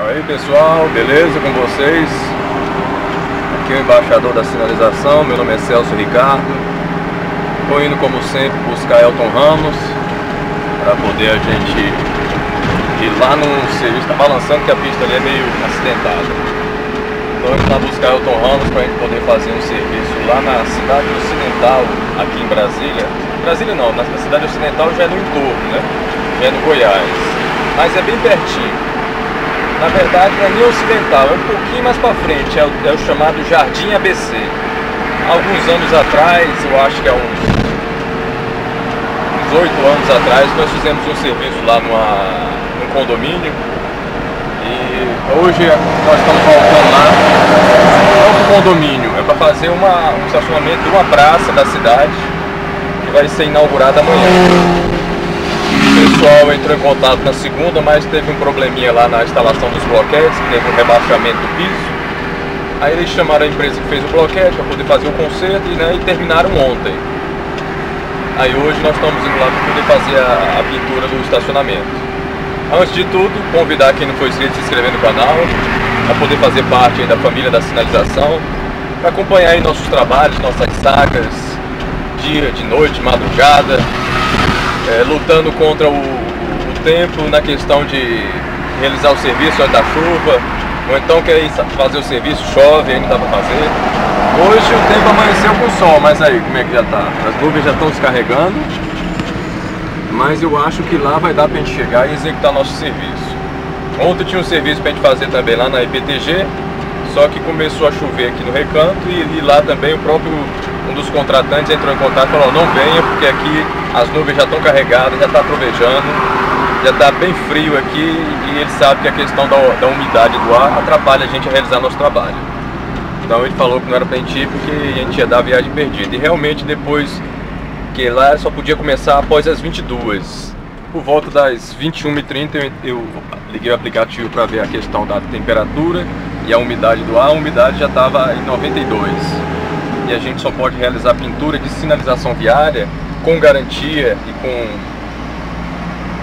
Aí pessoal, beleza com vocês? Aqui é o embaixador da sinalização, meu nome é Celso Ricardo. Estou indo como sempre buscar Elton Ramos para poder a gente ir lá no serviço. Está balançando que a pista ali é meio acidentada. Estou indo lá buscar Elton Ramos para a gente poder fazer um serviço lá na cidade ocidental, aqui em Brasília. Brasília não, na cidade ocidental já é no entorno, né? Já é no Goiás. Mas é bem pertinho. Na verdade, não é nem ocidental, é um pouquinho mais para frente, é o, é o, chamado Jardim ABC. Alguns anos atrás, eu acho que há uns, uns 8 anos atrás, nós fizemos um serviço lá numa, num condomínio e hoje nós estamos voltando lá no condomínio. É para fazer uma, um estacionamento de uma praça da cidade que vai ser inaugurada amanhã pessoal entrou em contato na segunda, mas teve um probleminha lá na instalação dos bloquetes, teve um rebaixamento do piso. Aí eles chamaram a empresa que fez o bloquete para poder fazer o conserto né, e terminaram ontem. Aí hoje nós estamos indo lá para poder fazer a, a, pintura do estacionamento. Antes de tudo, convidar quem não foi inscrito a se inscrever no canal, para poder fazer parte da família da sinalização, para acompanhar nossos trabalhos, nossas sagas, dia, de noite, madrugada, é, lutando contra o, o, tempo na questão de realizar o serviço da chuva, ou então quer ir fazer o serviço, chove, aí não dá para fazer. Hoje o tempo amanheceu com sol, mas aí como é que já tá? As nuvens já estão descarregando, mas eu acho que lá vai dar para a gente chegar e executar nosso serviço. Ontem tinha um serviço para a gente fazer também lá na IPTG, só que começou a chover aqui no recanto e, e lá também o próprio um dos contratantes entrou em contato e falou, não venha porque aqui as nuvens já estão carregadas, já está trovejando, já está bem frio aqui e ele sabe que a questão da, da umidade do ar atrapalha a gente a realizar nosso trabalho. Então ele falou que não era para a gente ir porque a gente ia dar a viagem perdida. E realmente depois que lá só podia começar após as 22. Por volta das 21h30 eu, eu liguei o aplicativo para ver a questão da temperatura e a umidade do ar. A umidade já estava em 92 e a gente só pode realizar pintura de sinalização viária com garantia e com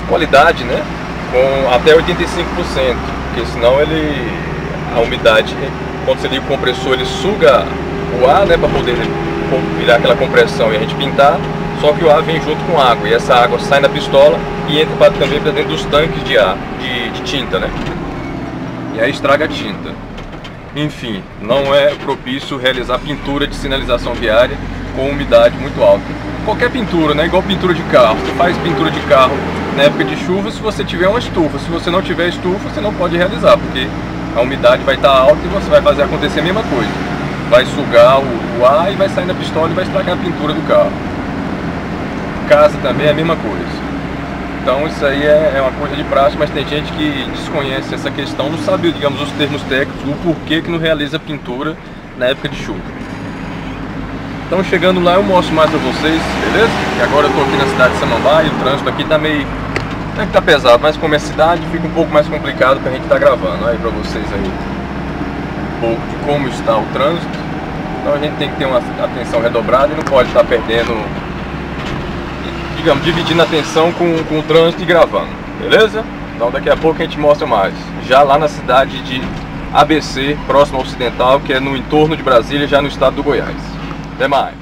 qualidade, né? Com até 85%, porque senão ele a umidade, quando você liga o compressor, ele suga o ar, né, para poder virar aquela compressão e a gente pintar, só que o ar vem junto com água e essa água sai na pistola e entra pra, também para dentro dos tanques de ar, de, de tinta, né? E aí estraga a tinta. Enfim, não é propício realizar pintura de sinalização viária com umidade muito alta. Qualquer pintura, né? Igual pintura de carro. Você faz pintura de carro na época de chuva se você tiver uma estufa. Se você não tiver estufa, você não pode realizar, porque a umidade vai estar alta e você vai fazer acontecer a mesma coisa. Vai sugar o, o ar e vai sair na pistola e vai estragar a pintura do carro. Casa também é a mesma coisa. Então isso aí é, é, uma coisa de prática, mas tem gente que desconhece essa questão, não sabe, digamos, os termos técnicos, o porquê que não realiza pintura na época de chuva. Então chegando lá eu mostro mais pra vocês, beleza? E agora eu tô aqui na cidade de Samambaia, o trânsito aqui tá meio... Não é que tá pesado, mas como é cidade fica um pouco mais complicado pra gente tá gravando. Aí pra vocês aí um pouco de como está o trânsito. Então a gente tem que ter uma atenção redobrada e não pode estar tá perdendo digamos, dividindo a atenção com, com o trânsito e gravando, beleza? Então daqui a pouco a gente mostra mais. Já lá na cidade de ABC, próximo ao Ocidental, que é no entorno de Brasília, já no estado do Goiás. Até mais!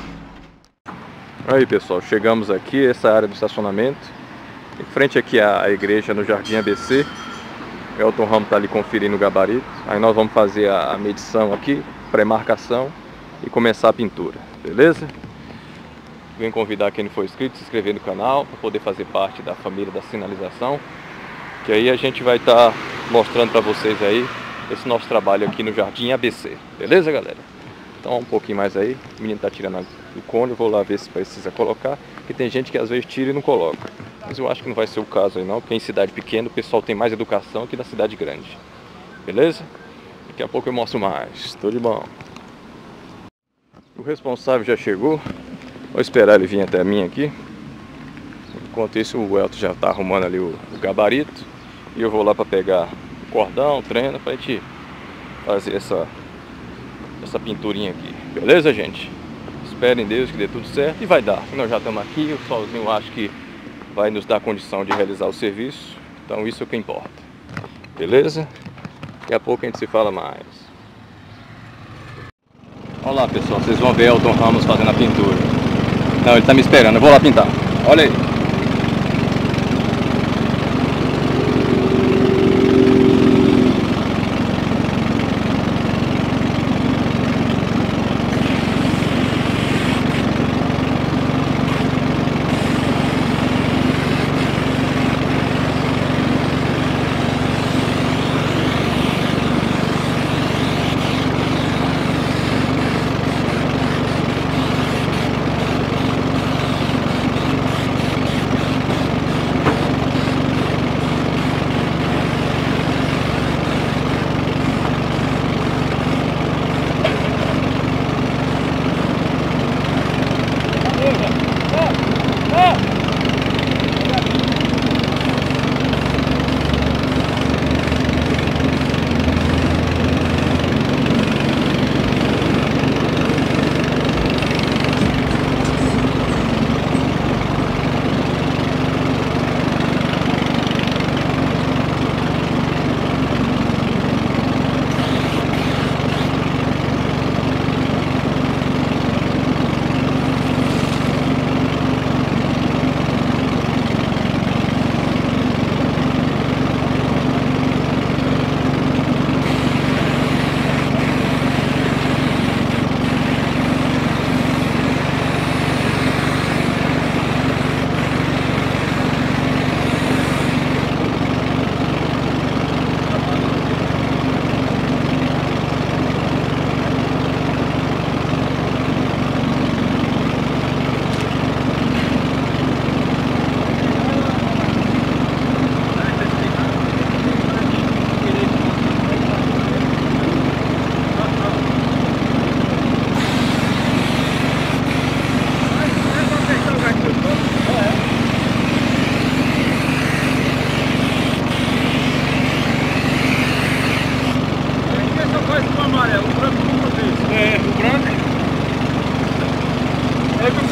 Aí pessoal, chegamos aqui, essa área do estacionamento. Em frente aqui a igreja no Jardim ABC. Elton Ramos está ali conferindo o gabarito. Aí nós vamos fazer a medição aqui, pré-marcação e começar a pintura, beleza? Venho convidar quem não for inscrito, se inscrever no canal, para poder fazer parte da família da sinalização. Que aí a gente vai estar tá mostrando para vocês aí esse nosso trabalho aqui no Jardim ABC. Beleza, galera? Então um pouquinho mais aí, o menino tá tirando o cone, eu vou lá ver se precisa colocar, porque tem gente que às vezes tira e não coloca. Mas eu acho que não vai ser o caso aí não, porque em cidade pequena o pessoal tem mais educação que na cidade grande. Beleza? Daqui a pouco eu mostro mais. Tudo de bom. O responsável já chegou, Vou esperar ele vir até mim aqui. Enquanto isso o Elton já está arrumando ali o, o, gabarito. E eu vou lá para pegar o cordão, o treino, para a gente fazer essa, essa pinturinha aqui. Beleza, gente? Espero em Deus que dê tudo certo e vai dar. Nós já estamos aqui, o solzinho acho que vai nos dar condição de realizar o serviço. Então isso é o que importa. Beleza? Daqui a pouco a gente se fala mais. Olá pessoal, vocês vão ver Elton Ramos fazendo a pintura. Não, ele tá me esperando. Eu vou lá pintar. Olha aí.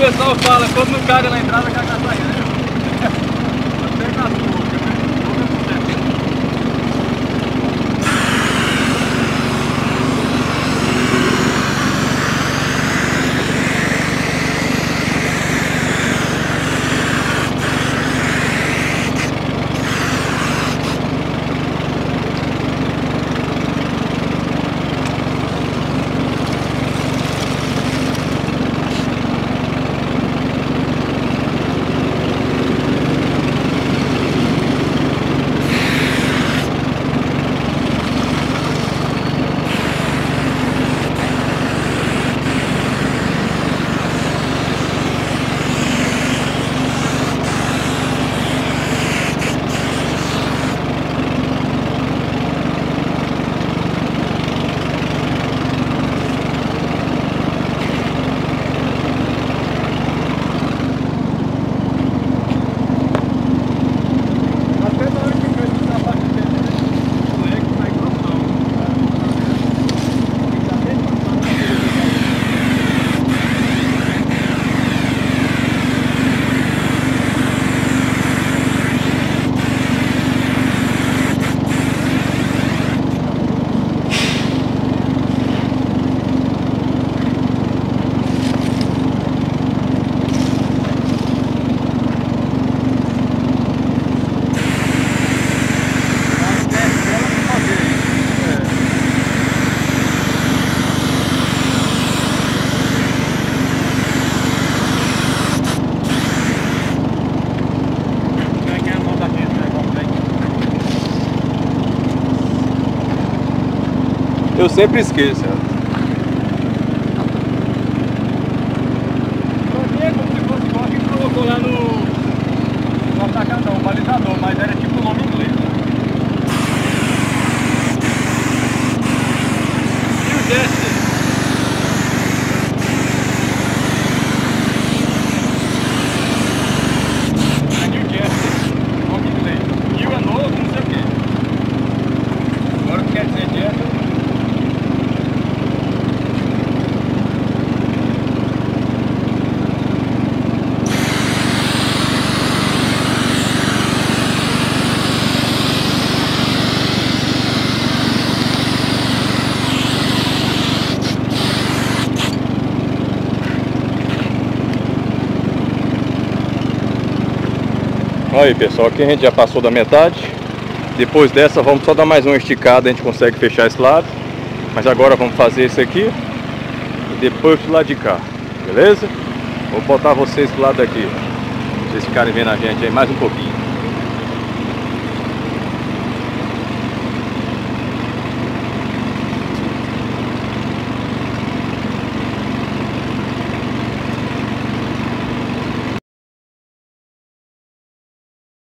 pessoal fala, quando não caga na entrada, caga na saída. sempre esqueço. Que lá no Aí pessoal, aqui a gente já passou da metade. Depois dessa vamos só dar mais uma esticada, a gente consegue fechar esse lado. Mas agora vamos fazer esse aqui e depois do lado de cá, beleza? Vou botar vocês do lado daqui, pra vocês ficarem vendo a gente aí mais um pouquinho.